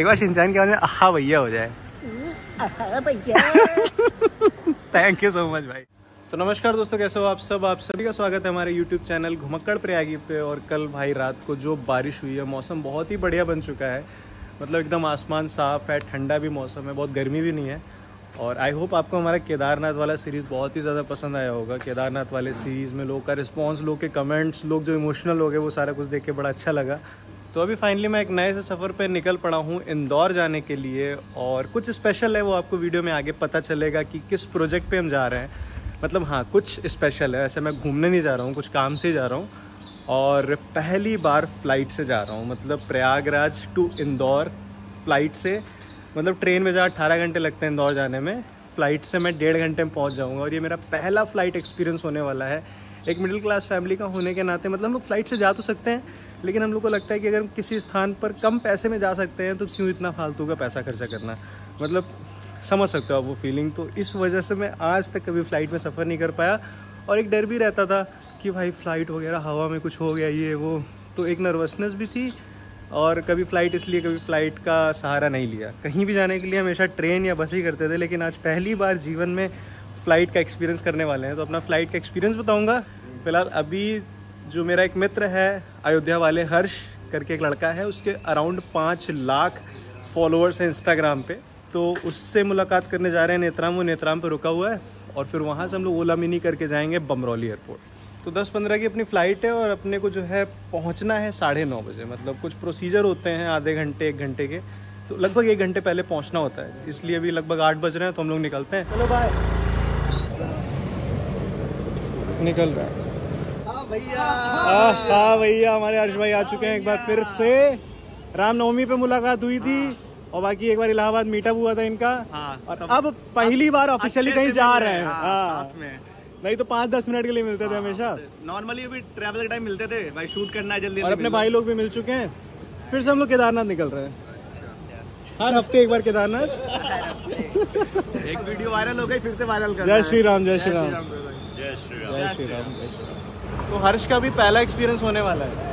एक बार शिनचान के आवाज़ में आहा भैया हो जाए। थैंक यू सो मच भाई। तो नमस्कार दोस्तों कैसे हो आप सब? आप सभी का स्वागत है हमारे YouTube चैनल घुमक्कड़ प्रयागी पे और कल भाई रात को जो बारिश हुई है मौसम बहुत ही बढ़िया बन चुका है। मतलब एकदम आसमान साफ़ है ठंडा भी मौसम है बहुत गर्मी भी नहीं है। और आई होप आपको हमारा केदारनाथ वाला सीरीज़ बहुत ही ज़्यादा पसंद आया होगा। केदारनाथ वाले सीरीज़ में लोगों का रिस्पॉन्स लोग के कमेंट्स लोग जो इमोशनल हो गए वो सारा कुछ देख के बड़ा अच्छा लगा। तो अभी फाइनली मैं एक नए से सफ़र पे निकल पड़ा हूँ इंदौर जाने के लिए और कुछ स्पेशल है वो आपको वीडियो में आगे पता चलेगा कि किस प्रोजेक्ट पे हम जा रहे हैं। मतलब हाँ कुछ स्पेशल है। ऐसे मैं घूमने नहीं जा रहा हूँ, कुछ काम से जा रहा हूँ और पहली बार फ़्लाइट से जा रहा हूँ। मतलब प्रयागराज टू इंदौर फ़्लाइट से। मतलब ट्रेन में जहाँ अट्ठारह घंटे लगते हैं इंदौर जाने में फ़्लाइट से मैं डेढ़ घंटे में पहुँच जाऊँगा और ये मेरा पहला फ़्लाइट एक्सपीरियंस होने वाला है। एक मिडिल क्लास फैमिली का होने के नाते मतलब हम लोग फ़्लाइट से जा तो सकते हैं लेकिन हम लोग को लगता है कि अगर हम किसी स्थान पर कम पैसे में जा सकते हैं तो क्यों इतना फालतू का पैसा खर्चा करना? मतलब समझ सकते हो आप वो फीलिंग तो इस वजह से मैं आज तक कभी फ़्लाइट में सफ़र नहीं कर पाया। और एक डर भी रहता था कि भाई फ़्लाइट वगैरह, हवा में कुछ हो गया, ये, वो। तो एक नर्वसनेस भी थी और कभी फ़्लाइट इसलिए, कभी फ़्लाइट का सहारा नहीं लिया। कहीं भी जाने के लिए हमेशा ट्रेन या बस ही करते थे, लेकिन आज पहली बार जीवन में फ़्लाइट का एक्सपीरियंस करने वाले हैं। तो अपना फ़्लाइट का एक्सपीरियंस बताऊँगा। फ़िलहाल अभी जो मेरा एक मित्र है अयोध्या वाले हर्ष करके एक लड़का है उसके अराउंड पाँच लाख फॉलोअर्स हैं इंस्टाग्राम पे। तो उससे मुलाकात करने जा रहे हैं नेत्राम वो नेत्राम पे रुका हुआ है और फिर वहाँ से हम लोग ओला मिनी करके जाएँगे बमरौली एयरपोर्ट तो दस पंद्रह की अपनी फ़्लाइट है और अपने को जो है पहुँचना है साढ़े नौ बजे। मतलब कुछ प्रोसीजर होते हैं आधे घंटे एक घंटे के। तो लगभग एक घंटे पहले पहुँचना होता है। इसलिए अभी लगभग आठ बज रहे हैं तो हम लोग निकलते हैं। चलो बाय निकल रहा है। हाँ भैया हमारे हर्ष भाई आ चुके हैं एक बार फिर से। रामनवमी पे मुलाकात हुई थी और बाकी एक बार इलाहाबाद मीटअप हुआ था इनका। हाँ, और अब पहली बार ऑफिशियली कहीं जा रहे हैं। हाँ, हाँ साथ में। नहीं तो पाँच दस मिनट के लिए मिलते थे हमेशा। नॉर्मली भी ट्रैवल के टाइम मिलते थे भाई शूट करना है जल्दी और अपने भाई लोग भी मिल चुके हैं। फिर से हम लोग केदारनाथ निकल रहे हैं। हर हफ़्ते एक बार केदारनाथ। एक वीडियो वायरल हो गई फिर से वायरल कर जय श्री राम जय श्री राम। जय श्री राम। जय श्री राम। तो हर्ष का भी पहला एक्सपीरियंस होने वाला है।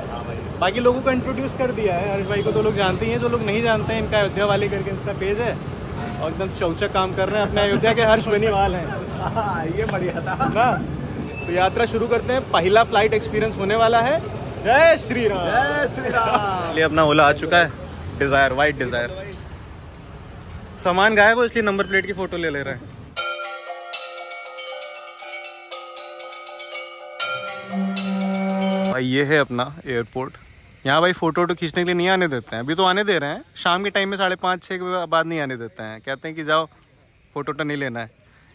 बाकी लोगों को इंट्रोड्यूस कर दिया है। हर्ष भाई को तो लोग जानते ही हैं जो लोग नहीं जानते हैं इनका अयोध्या वाली करके इनका पेज है। और एकदम चौचक काम कर रहे हैं अपने अयोध्या के हर्ष बेनीवाल हैं। ये बढ़िया था। ना? तो यात्रा शुरू करते हैं। पहला फ़्लाइट एक्सपीरियंस होने वाला है। जय श्री राम जय श्री राम लिए अपना ओला आ चुका है। डिज़ायर वाइट डिज़ायर सामान गायब हो इसलिए नंबर प्लेट की फ़ोटो ले ले रहे हैं। भाई ये है अपना एयरपोर्ट यहाँ भाई फ़ोटो वोटो खींचने के लिए नहीं आने देते हैं। अभी तो आने दे रहे हैं। शाम के टाइम में साढ़े पाँच छः के बाद नहीं आने देते हैं। कहते हैं कि जाओ फ़ोटो वोटो नहीं लेना है।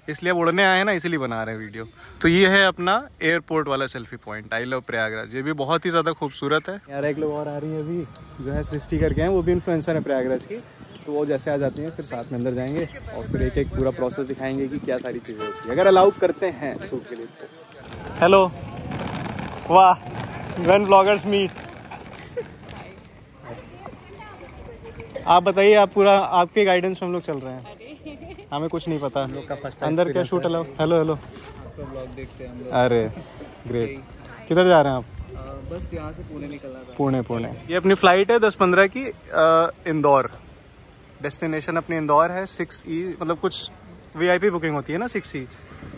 इसलिए अब उड़ने आए हैं ना इसीलिए बना रहे हैं वीडियो तो ये है अपना एयरपोर्ट वाला selfie point I love Prayagraj. ये भी बहुत ही ज़्यादा खूबसूरत है। यार एक लोग और आ रही है अभी जो है सृष्टि करके हैं। वो भी इन्फ्लुएंसर है प्रयागराज की। तो वो जैसे आ जाती हैं फिर साथ में अंदर जाएँगे और फिर एक एक पूरा प्रोसेस दिखाएँगे कि क्या सारी चीज़ें होती है। अगर अलाउ करते हैं शूट के लिए तो। हेलो वाह वन ब्लॉगर्स मीट आप बताइए आप पूरा आपके गाइडेंस में हम लोग चल रहे हैं। हमें कुछ नहीं पता। अंदर क्या शूट हेलो हेलो देखते हैं अरे ग्रेट किधर जा रहे हैं आप? बस यहाँ से पुणे निकलना था। पुणे पुणे. ये अपनी फ़्लाइट है दस पंद्रह की इंदौर. डेस्टिनेशन अपनी इंदौर है सिक्स ई मतलब कुछ वीआईपी बुकिंग होती है ना सिक्स ई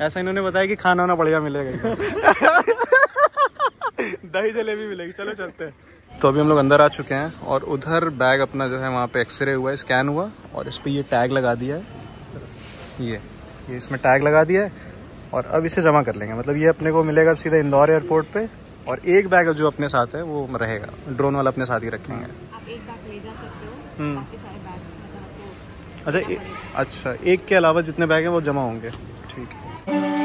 ऐसा इन्होंने बताया कि खाना वाना बढ़िया मिलेगा दही जलेबी मिलेगी चलो चलते हैं। तो अभी हम लोग अंदर आ चुके हैं और उधर बैग अपना जो है वहाँ पे एक्सरे हुआ है स्कैन हुआ और इस पर ये टैग लगा दिया है। ये ये इसमें टैग लगा दिया है और अब इसे जमा कर लेंगे। मतलब ये अपने को मिलेगा अब सीधा इंदौर एयरपोर्ट पे और एक बैग जो अपने साथ है वो रहेगा। ड्रोन वाला अपने साथ ही रखेंगे। आप एक बैग ले जा सकते हो। हम्म। बाकी सारे बैग मतलब अच्छा ए, अच्छा एक के अलावा जितने बैग हैं वो जमा होंगे। ठीक है।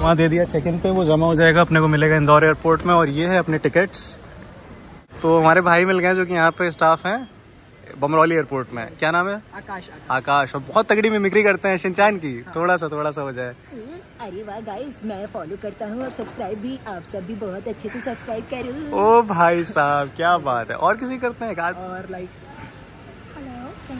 वहाँ दे दिया चेक इन पे वो जमा हो जाएगा अपने को मिलेगा इंदौर एयरपोर्ट में और ये है अपने टिकट्स तो हमारे भाई मिल गए जो कि यहाँ पे स्टाफ हैं बमरौली एयरपोर्ट में। क्या नाम है? आकाश आकाश। और बहुत तगड़ी मिमिक्री करते हैं शिनचान की। हाँ। थोड़ा सा थोड़ा सा हो जाए। अरे वाह गाइस मैं फॉलो करता हूँ और सब्सक्राइब भी। आप सब भी बहुत अच्छे से सब्सक्राइब करो। ओ भाई साहब क्या बात है। और किसी करते हैं? और लाइक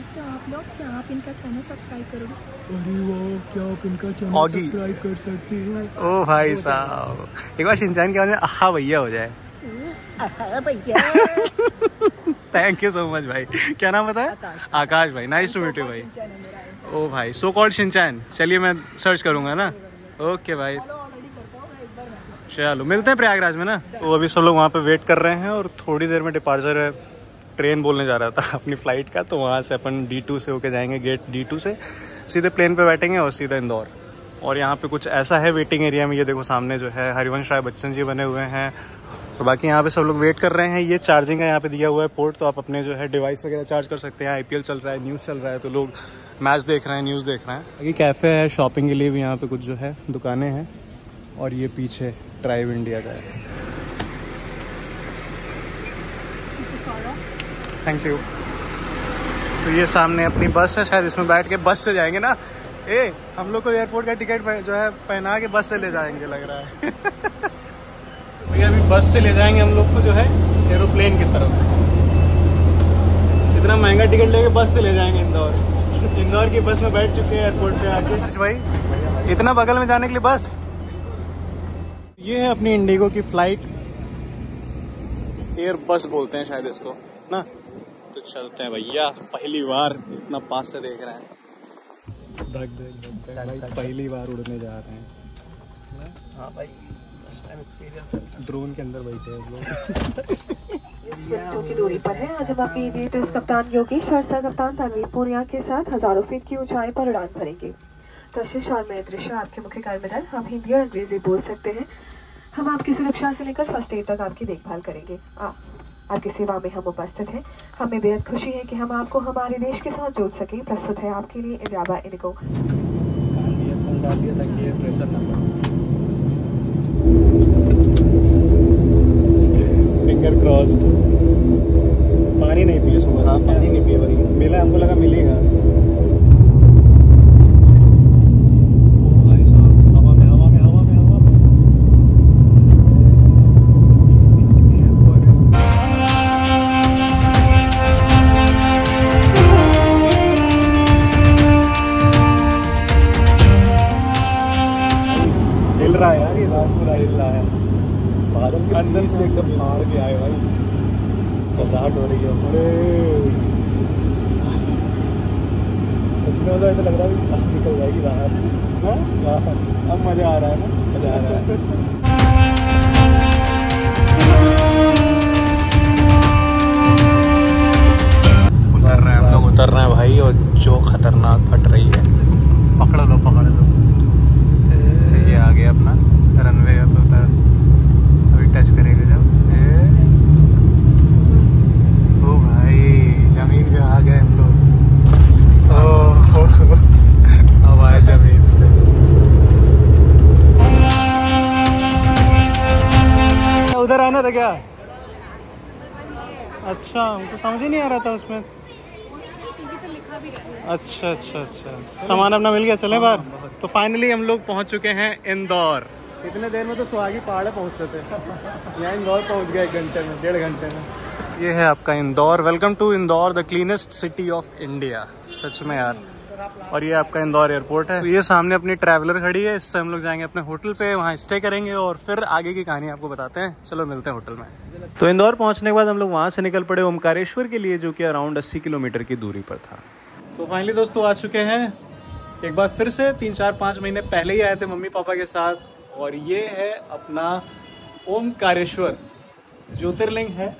हेलो आप लोग क्या आप इनका चैनल सब्सक्राइब करोगे? अरे वाह क्या आप इनका चैनल सब्सक्राइब कर सकते हो? ओ भाई साहब। एक बार शिनचान के आवाज़ में आहा भैया हो जाए। थैंक यू सो मच भाई। क्या नाम बताया? आकाश। आकाश भाई नाइस टू मीट यू भाई। ओ भाई सो कॉल्ड शिनचैन। चलिए मैं सर्च करूँगा ना। ओके भाई। बार चलो मिलते हैं प्रयागराज में ना। वो अभी सब लोग वहाँ पे वेट कर रहे हैं और थोड़ी देर में डिपार्चर है। ट्रेन बोलने जा रहा था अपनी फ़्लाइट का तो वहाँ से अपन डी टू से होके जाएँगे गेट डी टू से। सीधे प्लेन पे बैठेंगे और सीधा इंदौर। और यहाँ पे कुछ ऐसा है वेटिंग एरिया में, ये देखो सामने जो है, हरिवंश राय बच्चन जी बने हुए हैं। और बाकी यहाँ पे सब लोग वेट कर रहे हैं। ये चार्जिंग का यहाँ पे दिया हुआ है पोर्ट तो आप अपने जो है डिवाइस वगैरह चार्ज कर सकते हैं। आईपीएल चल रहा है न्यूज़ चल रहा है तो लोग मैच देख रहे हैं न्यूज़ देख रहे हैं। बाकी कैफ़े है शॉपिंग के लिए भी यहाँ पे कुछ जो है दुकानें हैं। और ये पीछे ट्राइब इंडिया का है। थैंक यू तो ये सामने अपनी बस है शायद इसमें बैठ के बस से जाएँगे ना। ए हम लोग को एयरपोर्ट का टिकट जो है पहना के बस से ले जाएँगे लग रहा है। भैया अभी बस से ले जाएँगे हम लोग को जो है एरोप्लेन की तरफ़। इतना महँगा टिकट लेके बस से ले जाएँगे इंदौर। इंदौर की बस में बैठ चुके हैं एयरपोर्ट पे आके। भाई इतना बगल में जाने के लिए बस? ये है अपनी इंडिगो की फ़्लाइट एयर बस बोलते हैं शायद इसको। ना? तो चलते हैं भैया पहली बार इतना पास से देख रहे हैं। धक धक धक धक भाई पहली बार उड़ने जा रहे हैं। हाँ भाई ड्रोन के अंदर बैठे हैं लोग। इस मिनटों की दूरी पर है आज हम आपके एविएटर्स कप्तान योगेश और सह कप्तान तनवीर पूनिया के साथ हज़ारों फीट की ऊंचाई पर उड़ान भरेंगे। कशिश और मैं दृश्य आपके मुख्य कर्मदल हम हिंदी और अंग्रेज़ी बोल सकते हैं। हम आपकी सुरक्षा से लेकर फ़र्स्ट एड तक आपकी देखभाल करेंगे। आ, आपकी सेवा में हम उपस्थित हैं। हमें बेहद खुशी है कि हम आपको हमारे देश के साथ जोड़ सकें। प्रस्तुत है आपके लिए इंडियाबा इंडिगो सच में तो ऐसा लग रहा है कि निकल जाएगी बाहर। हाँ? बाहर। अब मज़ा आ रहा है ना? मज़ा आ रहा है। उतर रहे हैं हम लोग उतर रहे हैं भाई और जो खतरनाक फट उधर आना था क्या? अच्छा हमको समझ ही नहीं आ रहा था उसमें। अच्छा अच्छा अच्छा। सामान अपना मिल गया चले बाहर। तो फाइनली हम लोग पहुँच चुके हैं इंदौर। इतने देर में तो सुहागी पहाड़ पहुँचते थे। यहाँ इंदौर पहुँच गए एक घंटे में डेढ़ घंटे में। ये है आपका Indore. Welcome to Indore the cleanest city of India सच में यार। और ये आपका इंदौर एयरपोर्ट है। तो ये सामने अपनी ट्रैवलर खड़ी है इससे हम लोग जाएँगे अपने होटल पे वहाँ स्टे करेंगे और फिर आगे की कहानी आपको बताते हैं। चलो मिलते हैं होटल में। तो इंदौर पहुँचने के बाद हम लोग वहाँ से निकल पड़े ओमकारेश्वर के लिए जो कि अराउंड 80 किलोमीटर की दूरी पर था। तो फाइनली दोस्तों आ चुके हैं। एक बार फिर से तीन चार पाँच महीने पहले ही आए थे मम्मी पापा के साथ और ये है अपना ओमकारेश्वर ज्योतिर्लिंग है।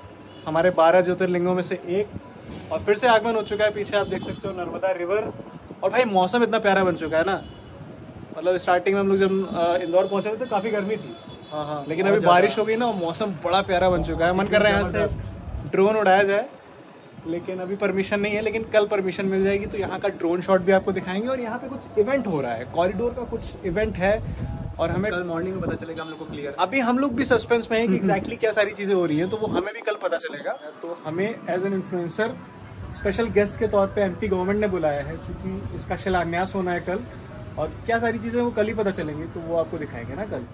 हमारे बारह ज्योतिर्लिंगों में से एक और फिर से आगमन हो चुका है। पीछे आप देख सकते हो नर्मदा रिवर। और भाई मौसम इतना प्यारा बन चुका है ना। मतलब स्टार्टिंग में हम लोग जब इंदौर पहुँचे थे तो काफ़ी गर्मी थी। हाँ हाँ लेकिन अभी बारिश हो गई ना और मौसम बड़ा प्यारा बन चुका है। मन कर रहा है यहाँ से ड्रोन उड़ाया जाए। लेकिन अभी परमिशन नहीं है लेकिन कल परमिशन मिल जाएगी। तो यहाँ का ड्रोन शॉट भी आपको दिखाएँगे। और यहाँ पे कुछ इवेंट हो रहा है। कॉरिडोर का कुछ इवेंट है। और हमें कल मॉर्निंग में पता चलेगा हम लोग को क्लियर अभी हम लोग भी सस्पेंस में हैं कि एग्जैक्टली क्या सारी चीज़ें हो रही हैं। तो वो हमें भी कल पता चलेगा। तो हमें as an influencer special guest के तौर पे एमपी गवर्नमेंट ने बुलाया है, क्योंकि इसका शिलान्यास होना है कल और क्या सारी चीज़ें वो कल ही पता चलेंगी तो वो आपको दिखाएँगे ना कल।